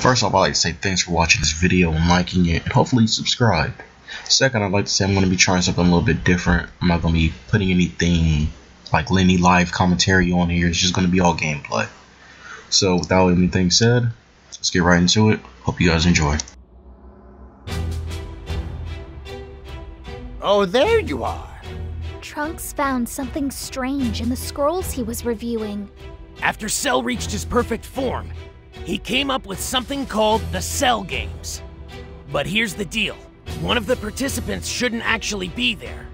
First off, I'd like to say thanks for watching this video and liking it, and hopefully subscribe. Second, I'd like to say I'm going to be trying something a little bit different. I'm not going to be putting anything like any live commentary on here. It's just going to be all gameplay. So, without anything said, let's get right into it. Hope you guys enjoy. Oh, there you are. Trunks found something strange in the scrolls he was reviewing. After Cell reached his perfect form, he came up with something called the Cell Games. But here's the deal. One of the participants shouldn't actually be there.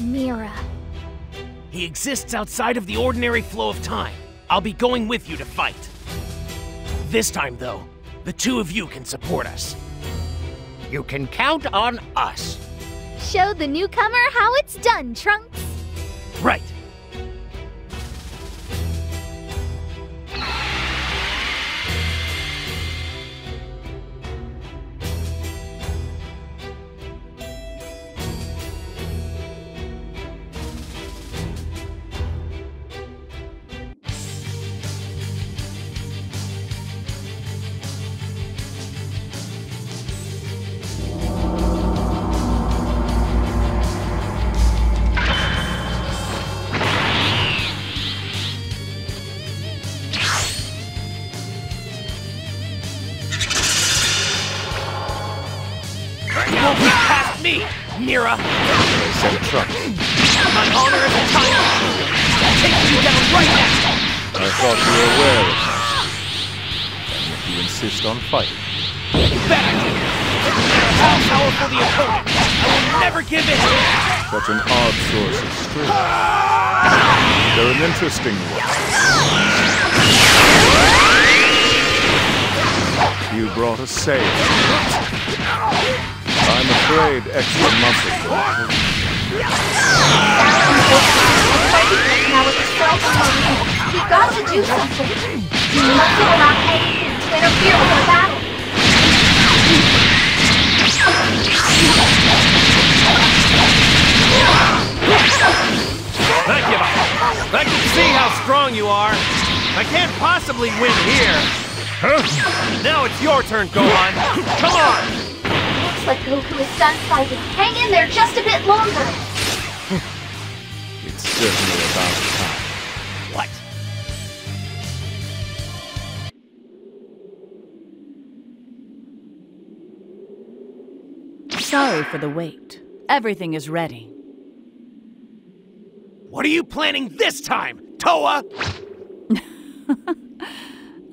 Mira. He exists outside of the ordinary flow of time. I'll be going with you to fight. This time, though, the two of you can support us. You can count on us. Show the newcomer how it's done, Trunks. Right. Me, Mira. They sent Trunks. My honor as a time machine. I'll take you down right now. I thought you were aware of that. And if you insist on fighting, Bet I do. No matter how powerful the opponent, I will never give in. such an odd source of strength. They're an interesting one. You brought a save. I'm afraid extra muscle will Now with the cell phone, we've got to do something. We mustn't allow to interfere with our battle. I give up. I can see how strong you are. I can't possibly win here. Now it's your turn, Gohan. Come on! Looks like Goku is done fighting. Hang in there just a bit longer. It's certainly about time. What? Sorry for the wait. Everything is ready. What are you planning this time, Towa?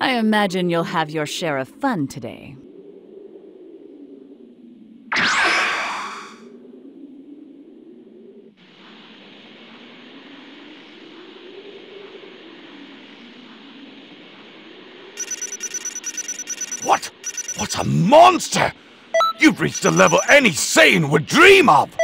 I imagine you'll have your share of fun today. What? What a monster! You've reached a level any sane would dream of!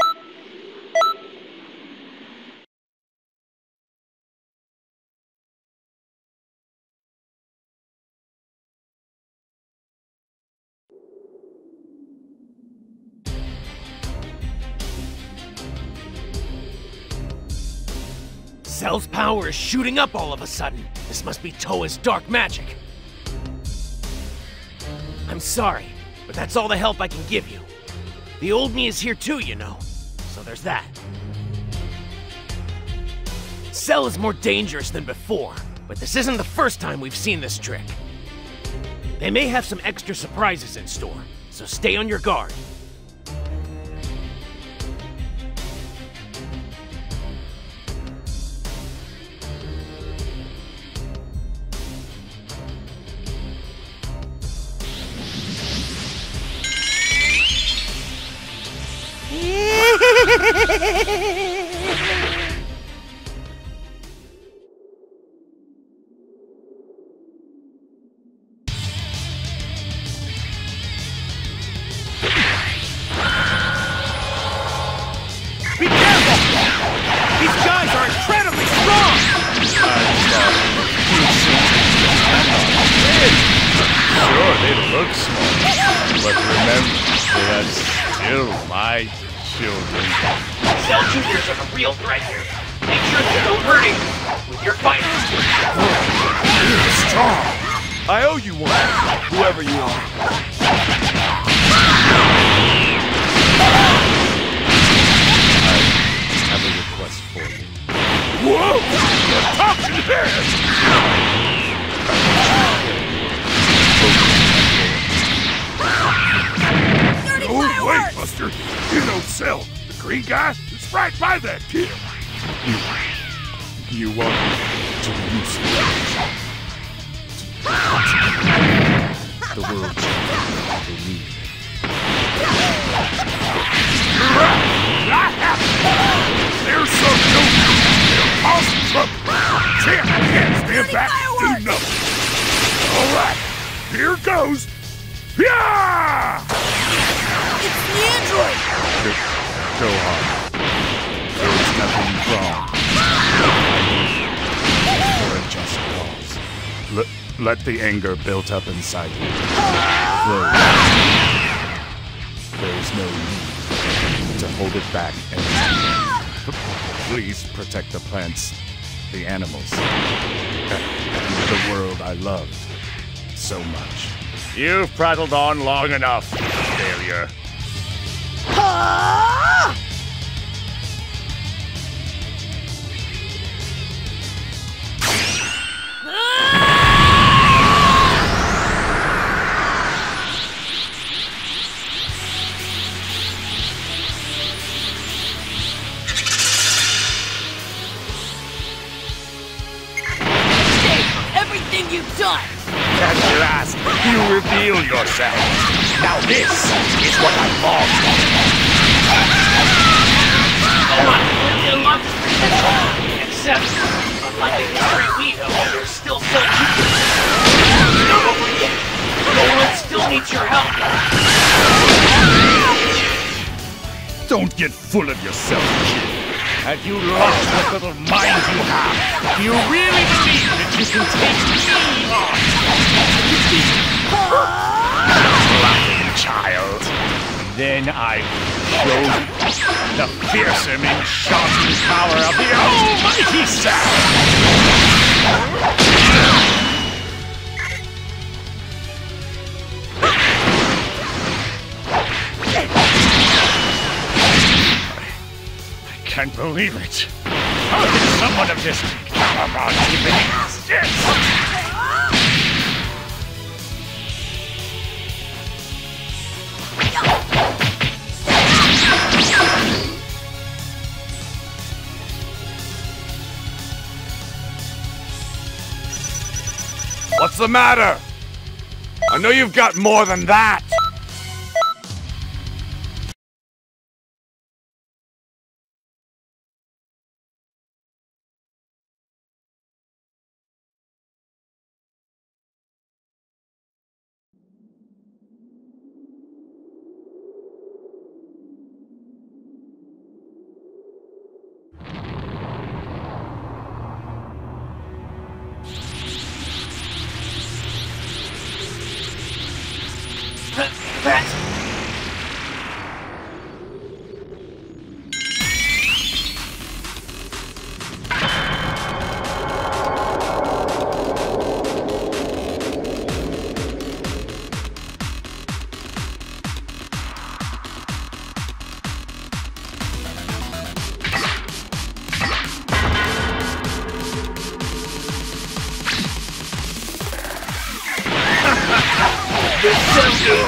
Cell's power is shooting up all of a sudden. This must be Towa's dark magic. I'm sorry, but that's all the help I can give you. The old me is here too, you know. So there's that. Cell is more dangerous than before, but this isn't the first time we've seen this trick. They may have some extra surprises in store, so stay on your guard. Real threat here. Make sure they don't hurt him with your fighters. Strong! I owe you one, whoever you are. I have a request for you. Whoa! A talking head! No way, Buster! You don't sell. The green guy is right by that kid. You, you want to use the world I believe. There's some no They're causing trouble. Champ can't stand back and do nothing. All right, here goes. Yeah! It's the android! Go on. Let, let the anger built up inside you flow. There is no need to hold it back anymore. Please protect the plants, the animals, and the world I loved so much. You've prattled on long enough, failure. Don't get full of yourself, kid. Have you lost what little mind you have? Do you really believe that you can take me on? Laughing child. Then I will show you the fearsome and enchanting power of the almighty sound. Can't believe it. How did someone of this caliber even exist? What's the matter? I know you've got more than that.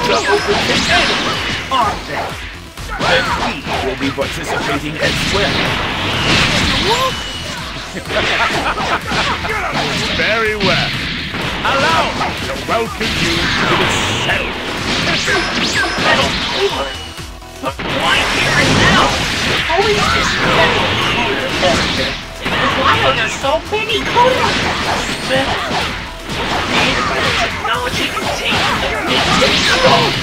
And we will be participating as well. Very well. Allow me to welcome you to the cell. Why here and now? Always this metal cooler. Why are there so many coolers? Created by technology contained in Big Stone.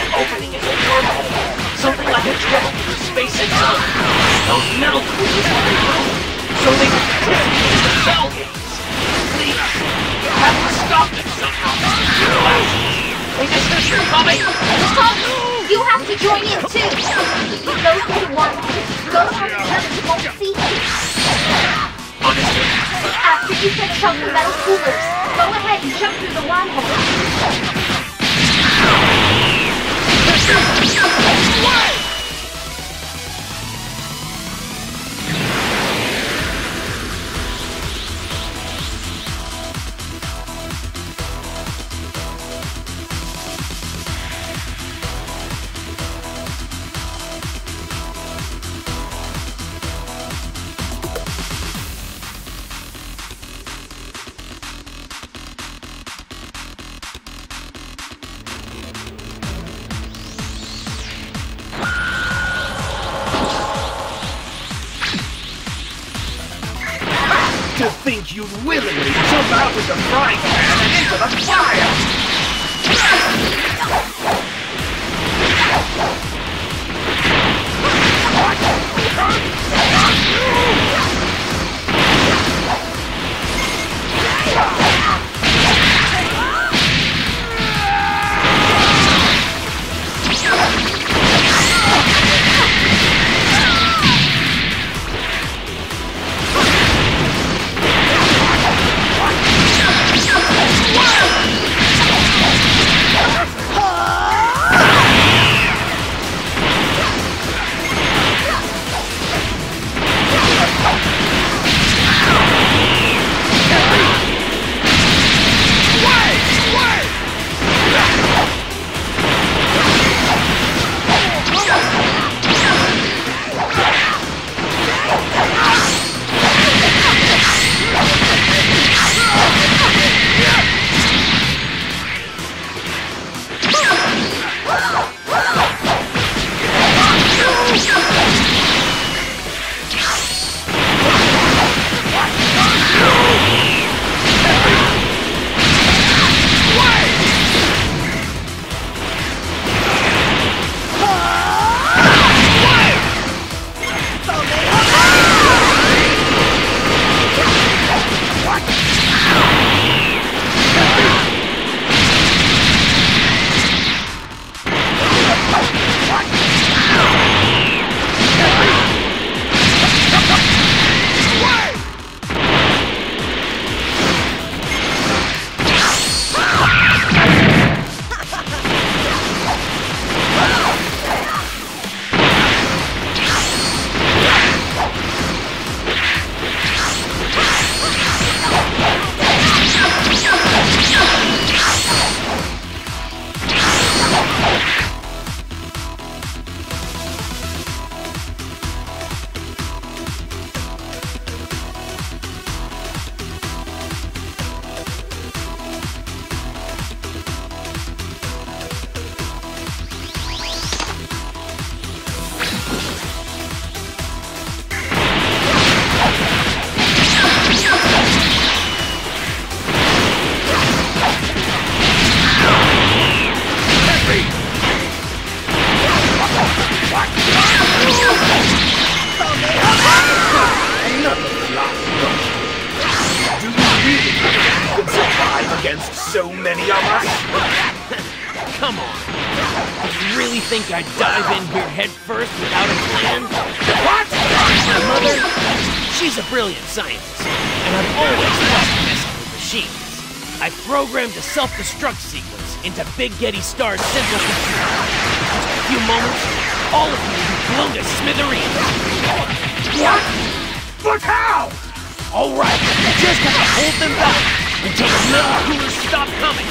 An opening in the wormhole. Something like a travel through space time. Those metal coolers are removed so they can participate in the cell games. Please, you have to stop them somehow. You have to join in too! Those turret won't see. After you the metal coolers, Go ahead and jump through the wormhole. Whoa! You'd willingly jump out with the frying pan and into the fire! Come on. You really think I'd dive in here headfirst without a plan? What? My mother, she's a brilliant scientist, and I've always loved messing with machines. I programmed a self-destruct sequence into Big Gete Star's central computer. In a few moments, all of you will be blown to smithereens. What? But how? All right, you just to hold them back until the metal coolers stop coming.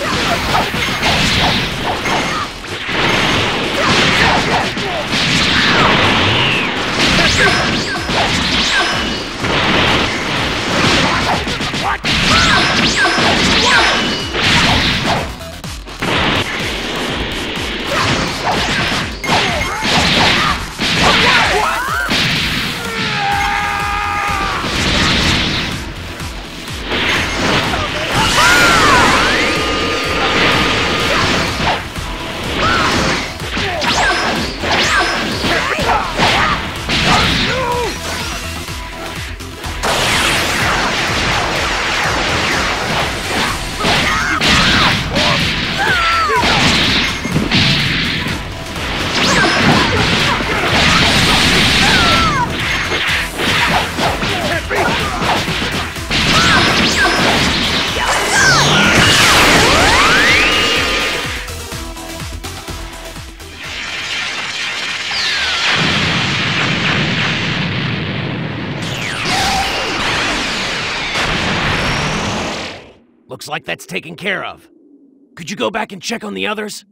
Looks like that's taken care of. Could you go back and check on the others?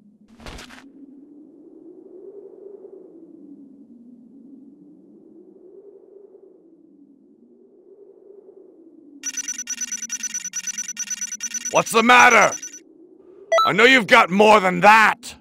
What's the matter? I know you've got more than that.